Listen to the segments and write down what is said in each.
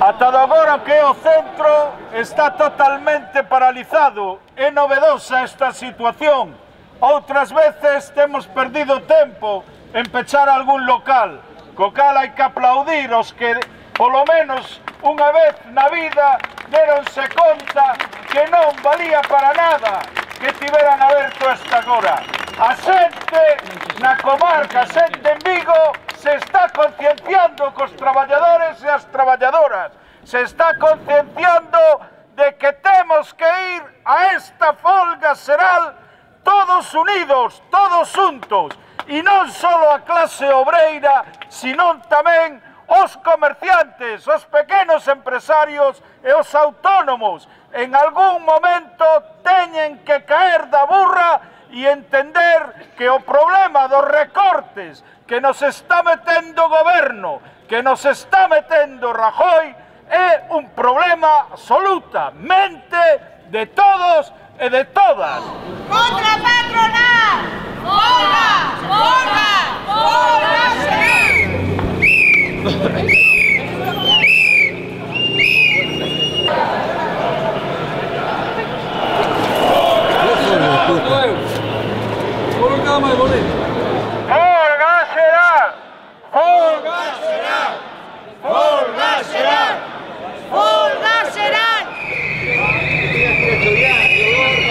Atado agora que o centro está totalmente paralizado. É novedosa esta situación. Outras veces temos perdido tempo en pechar algún local. Co cal hai que aplaudir os que, polo menos, unha vez na vida deronse conta que non valía para nada que tiveran aberto esta agora. A xente na comarca, a xente en Vigo, concienciando cos traballadores e as traballadoras. Se está concienciando de que temos que ir a esta folga xeral todos unidos, todos juntos. E non só a clase obreira, sino tamén os comerciantes, os pequenos empresarios e os autónomos. En algún momento teñen que caer da burra e entender que o problema dos recortes que nos está metendo o goberno, que nos está metendo Rajoy, é un problema absolutamente de todos e de todas. Contra Patro! programa de boleto. ¡Borga será! Será! ¡Borga será! Será!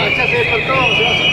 Ya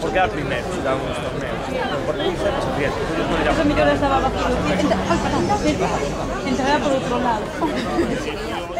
porque era primer, da unos torneos. Porque hice las fiestas. Eso mi yo estaba vacío. Entrada por otro lado.